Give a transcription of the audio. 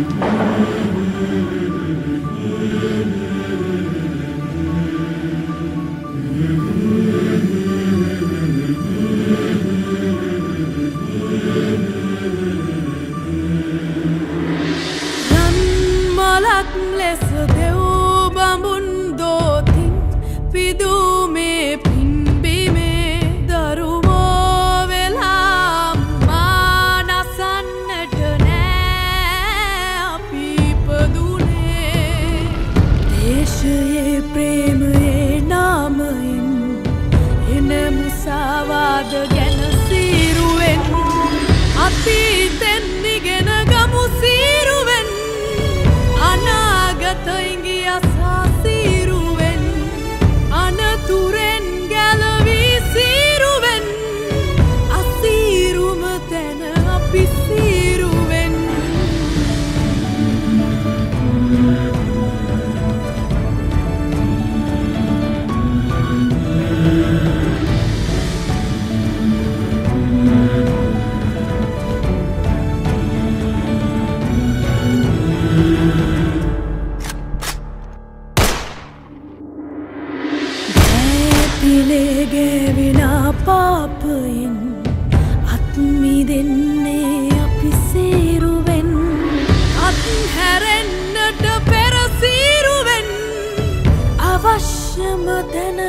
Lan malak mle ප්‍රේමයේ නාමයෙන් එන මුසාවාද ගැන සීරුවෙන් අතීතෙන් ඉගෙන ගමු සීරුවෙන් අනාගතයිගි අසා සීරුවෙන් අනතුරෙන් ගැලවී සීරුවෙන් අසීරුම තැන අපි සීරුවෙන් ඇතිලේ ගෑවිලා පාපයෙන් අත්මි දෙන්නේ අපි සේරුවෙන් අත් හැරෙන්න්නට පෙරසීරුවෙන් අවශ්‍යම තැන